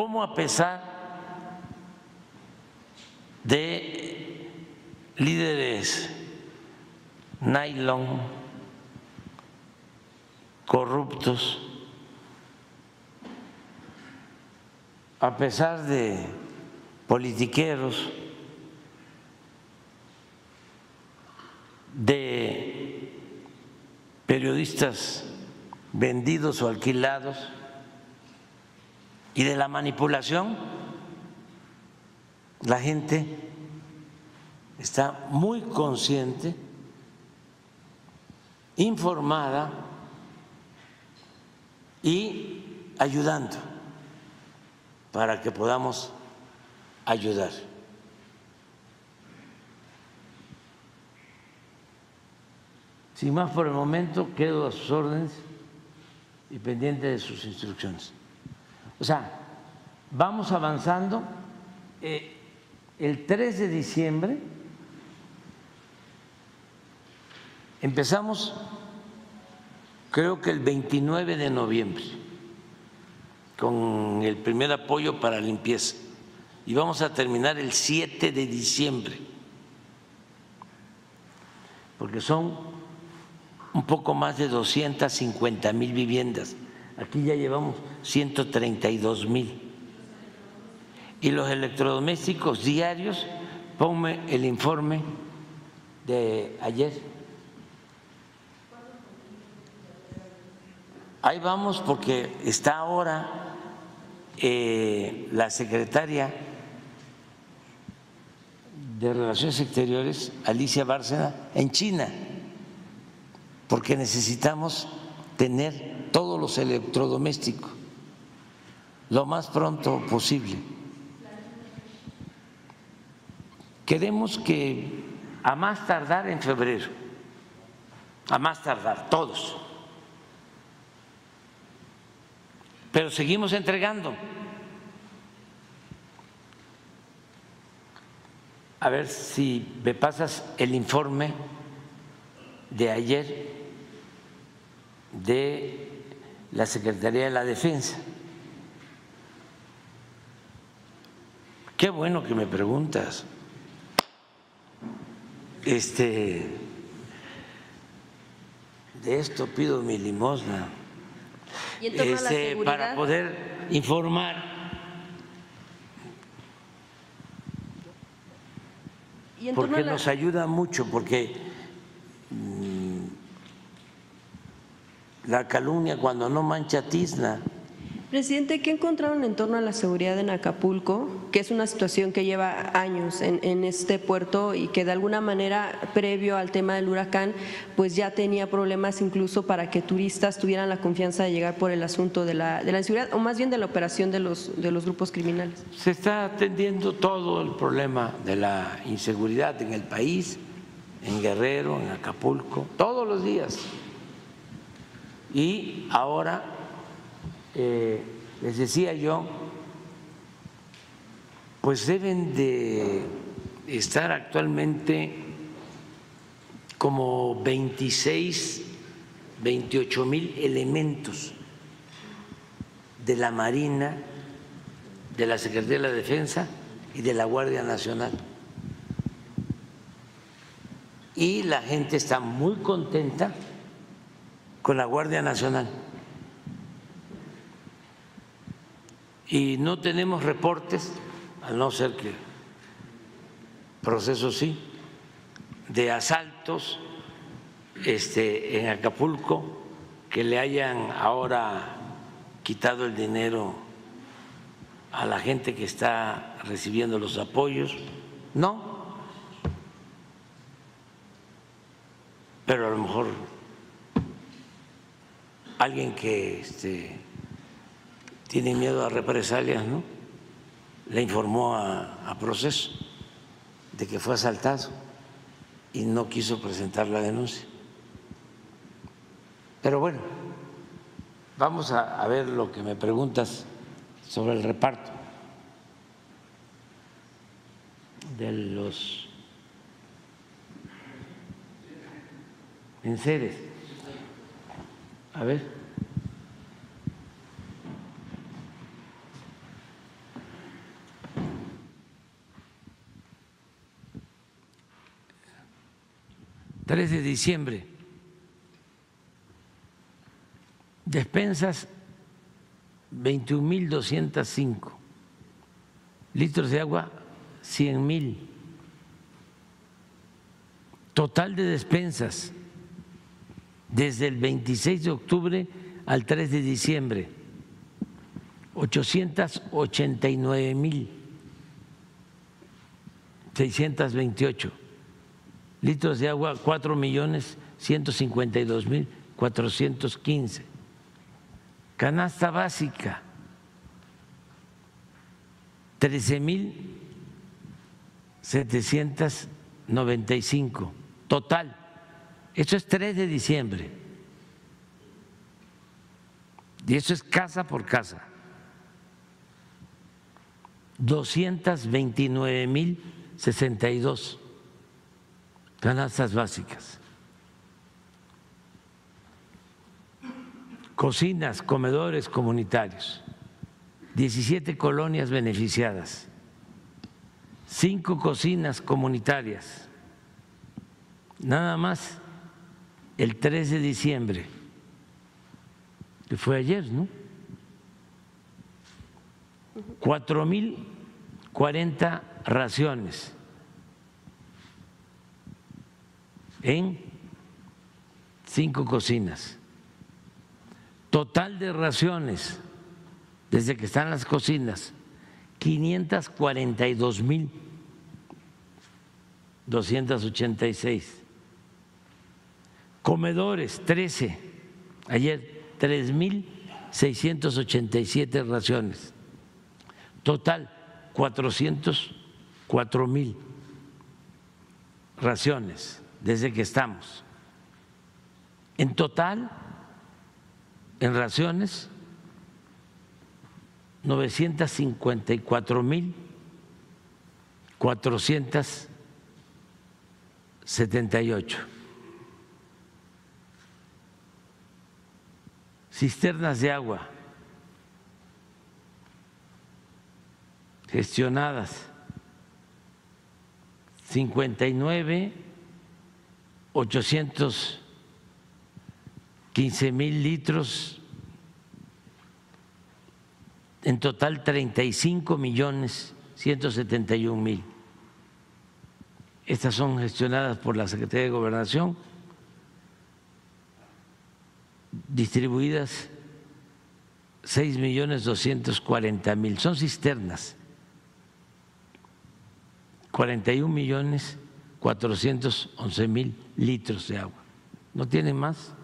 cómo a pesar de líderes nylon, corruptos, a pesar de politiqueros, de periodistas vendidos o alquilados y de la manipulación, la gente está muy consciente, informada y ayudando para que podamos ayudar. Sin más por el momento, quedo a sus órdenes y pendiente de sus instrucciones. O sea, vamos avanzando. Eh, el 3 de diciembre empezamos, creo que el 29 de noviembre, con el primer apoyo para limpieza. Y vamos a terminar el 7 de diciembre, porque son un poco más de 250 mil viviendas. Aquí ya llevamos 132 mil. Y los electrodomésticos diarios, ponme el informe de ayer. Ahí vamos porque está ahora eh, la secretaria de Relaciones Exteriores, Alicia Bárcena, en China porque necesitamos tener todos los electrodomésticos lo más pronto posible. Queremos que a más tardar en febrero, a más tardar, todos. Pero seguimos entregando. A ver si me pasas el informe de ayer de la Secretaría de la Defensa. Qué bueno que me preguntas. Este de esto pido mi limosna. Este, para poder informar porque nos ayuda mucho, porque la calumnia cuando no mancha tizna. Presidente, ¿qué encontraron en torno a la seguridad en Acapulco? Que es una situación que lleva años en, este puerto y que de alguna manera, previo al tema del huracán, pues ya tenía problemas incluso para que turistas tuvieran la confianza de llegar por el asunto de la, de la inseguridad o más bien de la operación de los, de los grupos criminales. Se está atendiendo todo el problema de la inseguridad en el país, en Guerrero, en Acapulco, todos los días y ahora, eh, les decía yo, pues deben de estar actualmente como 26, 28 mil elementos de la Marina, de la Secretaría de la Defensa y de la Guardia Nacional. Y la gente está muy contenta con la Guardia Nacional. Y no tenemos reportes, al no ser que proceso sí, de asaltos este, en Acapulco que le hayan ahora quitado el dinero a la gente que está recibiendo los apoyos. No. Pero a lo mejor alguien que este, tiene miedo a represalias, ¿no? Le informó a, a proceso de que fue asaltado y no quiso presentar la denuncia. Pero bueno, vamos a, ver lo que me preguntas sobre el reparto de los enseres. A ver. Tres de diciembre. Despensas 21.205. Litros de agua 100.000. Total de despensas desde el 26 de octubre al 3 de diciembre, 889 mil 628 litros de agua, 4 millones 152 mil 415. Canasta básica, 13 mil 795. Total, esto es 3 de diciembre. Y eso es casa por casa. 229 mil 62 canastas básicas. Cocinas, comedores comunitarios, 17 colonias beneficiadas, 5 cocinas comunitarias, nada más el 3 de diciembre, que fue ayer, ¿no? 4.040 raciones en cinco cocinas. Total de raciones, desde que están las cocinas, 542 mil 286. Comedores, 13. Ayer, 3 mil 687 raciones. Total, 404 mil raciones desde que estamos. En total, en raciones, 954 mil 478. Cisternas de agua gestionadas, 59 815 mil litros, en total 35 millones 171 mil. Estas son gestionadas por la Secretaría de Gobernación, distribuidas 6 millones 240 mil. Son cisternas, 41 millones 411 mil litros de agua. ¿No tienen más?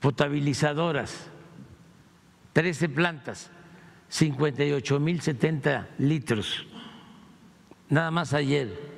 Potabilizadoras, 13 plantas, 58 mil 70 litros. Nada más ayer.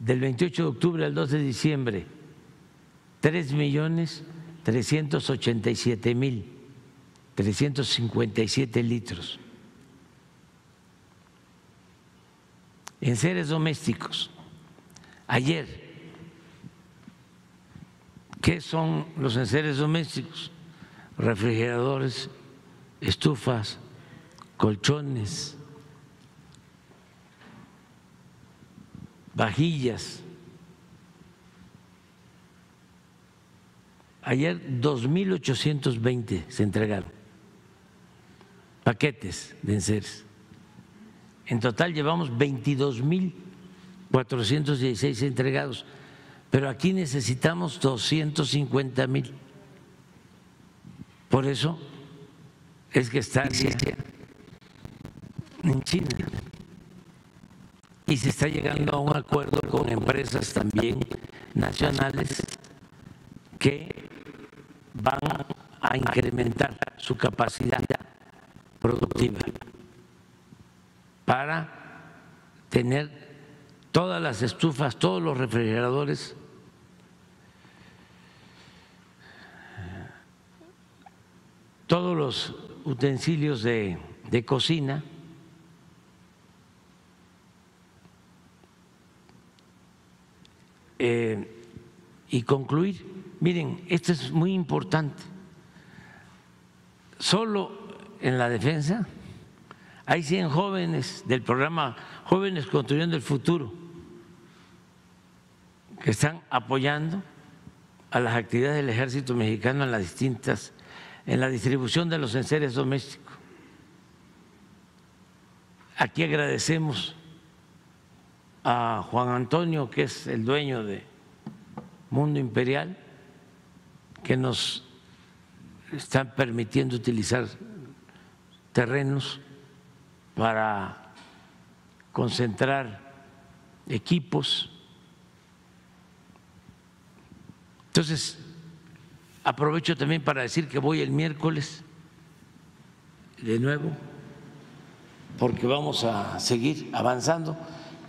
Del 28 de octubre al 2 de diciembre, 3 millones 387 mil 357 litros. en seres domésticos. Ayer, ¿qué son los enseres domésticos? Refrigeradores, estufas, colchones, vajillas. Ayer 2.820 se entregaron paquetes de enseres. En total llevamos 22.416 entregados, pero aquí necesitamos 250 mil. Por eso es que está en China y se está llegando a un acuerdo con empresas también nacionales que van a incrementar su capacidad productiva para tener todas las estufas, todos los refrigeradores todos los utensilios de, cocina eh, y concluir. Miren, esto es muy importante. Solo en la defensa Hay 100 jóvenes del programa Jóvenes Construyendo el Futuro que están apoyando a las actividades del ejército mexicano en las distintas, en la distribución de los enseres domésticos. Aquí agradecemos a Juan Antonio, que es el dueño de Mundo Imperial, que nos están permitiendo utilizar terrenos para concentrar equipos. Entonces, aprovecho también para decir que voy el miércoles de nuevo, porque vamos a seguir avanzando.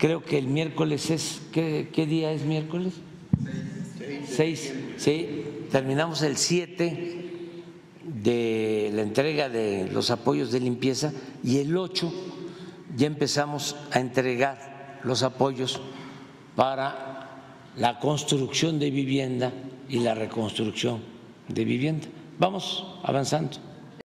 Creo que el miércoles es, ¿qué, día es miércoles? Seis. Sí, terminamos el 7 de la entrega de los apoyos de limpieza y el 8 ya empezamos a entregar los apoyos para la construcción de vivienda y la reconstrucción de vivienda. Vamos avanzando.